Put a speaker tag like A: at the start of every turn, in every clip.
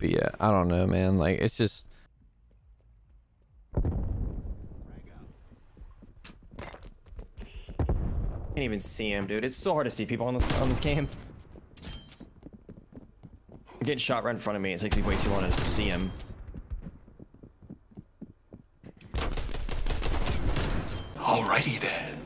A: But yeah, I don't know, man. Like it's just
B: Can't even see him, dude. It's so hard to see people on this on this game. I'm getting shot right in front of me. It takes me way too long to see him.
C: Alrighty then.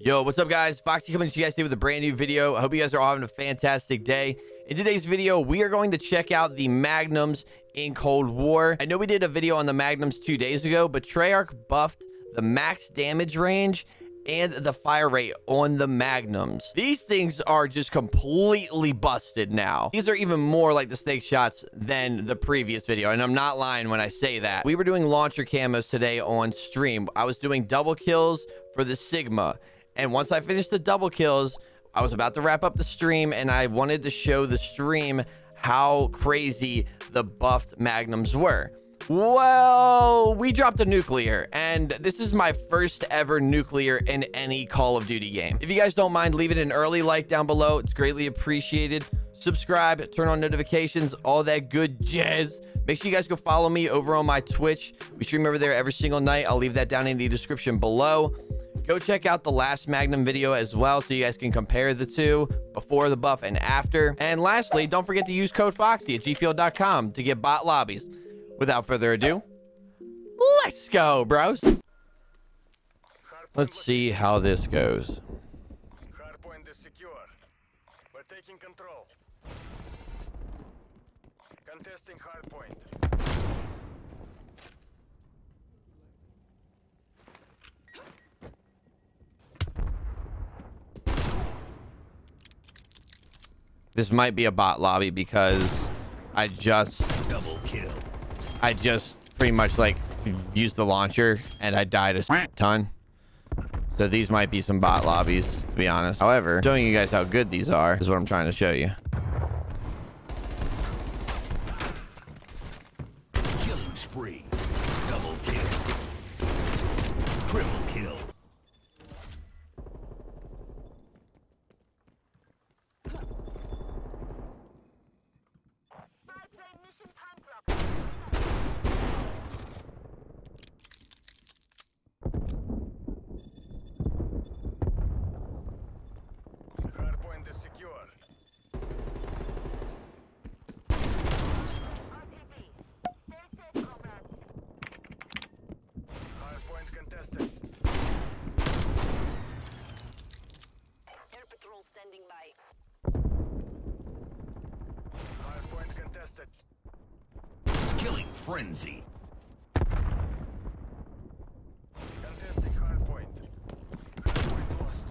A: Yo, what's up guys? Foxy coming to you guys today with a brand new video. I hope you guys are all having a fantastic day. In today's video, we are going to check out the Magnums in Cold War. I know we did a video on the Magnums two days ago, but Treyarch buffed the max damage range and the fire rate on the Magnums. These things are just completely busted now. These are even more like the snake shots than the previous video, and I'm not lying when I say that. We were doing launcher camos today on stream. I was doing double kills for the Cigma, and once I finished the double kills, I was about to wrap up the stream, and I wanted to show the stream how crazy the buffed Magnums were. Well, we dropped a nuclear, and this is my first ever nuclear in any Call of Duty game. If you guys don't mind, leave it an early like down below. It's greatly appreciated. Subscribe, turn on notifications, all that good jazz. Make sure you guys go follow me over on my Twitch. We stream over there every single night. I'll leave that down in the description below. Go check out the last Magnum video as well so you guys can compare the two before the buff and after. And lastly, don't forget to use code FOXY at gfuel.com to get bot lobbies. Without further ado, let's go, bros. Let's see how this goes.
D: Hardpoint is secure. We're taking control. Contesting hardpoint.
A: This might be a bot lobby because I just
C: Double kill.
A: I just pretty much like used the launcher and I died a ton. So these might be some bot lobbies, to be honest. However, showing you guys how good these are is what I'm trying to show you.
C: Killing spree. Double kill. Triple kill.
D: Hardpoint is secure. Hardpoint contested.
E: Air patrol standing by.
D: Hardpoint contested.
C: Killing frenzy.
D: Contesting hardpoint. Hardpoint lost.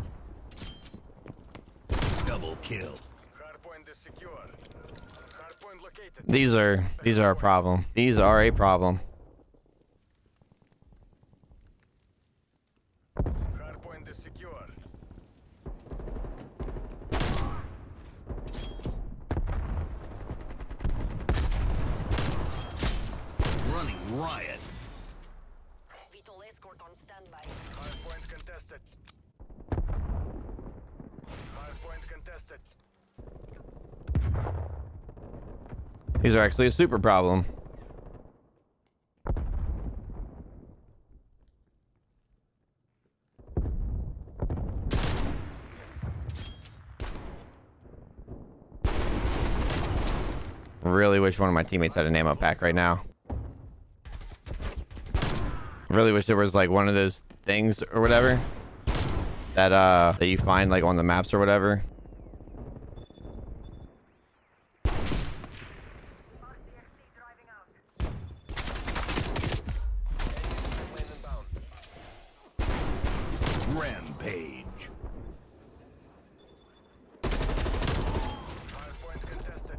C: Double kill.
D: Hardpoint is secure. Hardpoint located.
A: These are these are a problem. These are a problem.
D: Hardpoint is secure.
C: Running riot.
E: VTOL escort on standby.
D: Hardpoint contested. Hardpoint contested.
A: These are actually a super problem. Really wish one of my teammates had an ammo pack right now. Really wish there was like one of those things or whatever that uh that you find like on the maps or whatever.
C: Rampage.
D: Hardpoint contested.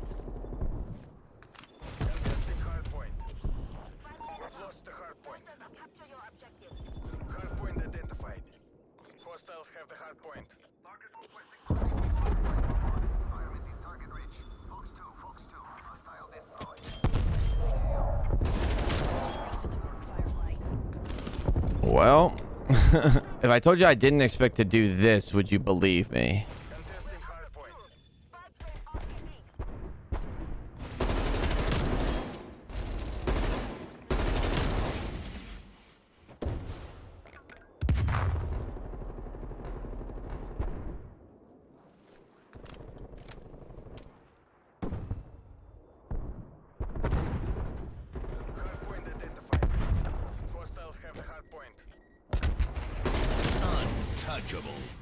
D: Contesting hardpoint. We've lost the hardpoint.
E: Capture your objective.
D: Hardpoint identified. Hostiles have the hardpoint.
F: Environment is target rich. Fox 2, Fox 2. Hostile destroyed.
A: Well, if I told you I didn't expect to do this, would you believe me?
D: Contesting hardpoint.
E: Spy plane RTB.
C: Untouchable.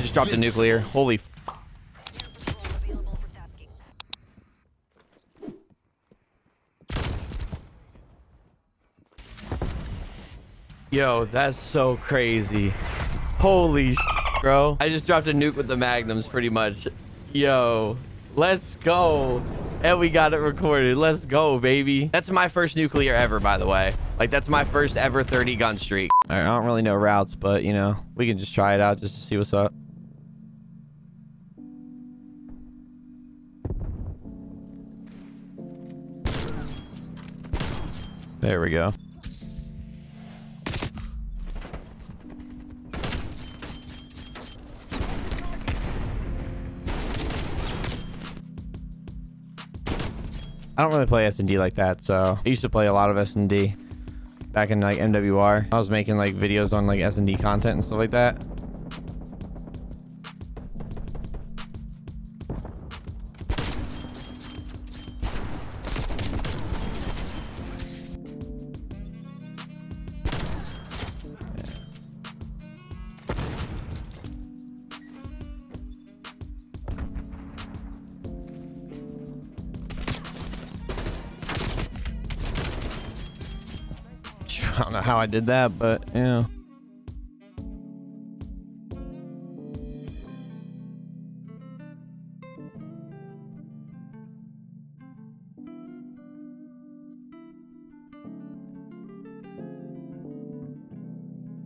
A: just dropped a nuclear. Holy. f-
E: Air patrol available for tasking.
A: Yo, that's so crazy. Holy, bro. I just dropped a nuke with the magnums, pretty much. Yo, let's go. And we got it recorded. Let's go, baby. That's my first nuclear ever, by the way. Like, that's my first ever 30 gun streak. All right, I don't really know routes, but, you know, we can just try it out just to see what's up. There we go. I don't really play S&D like that, so I used to play a lot of S&D back in like MWR. I was making like videos on like S&D content and stuff like that. I don't know how I did that, but yeah.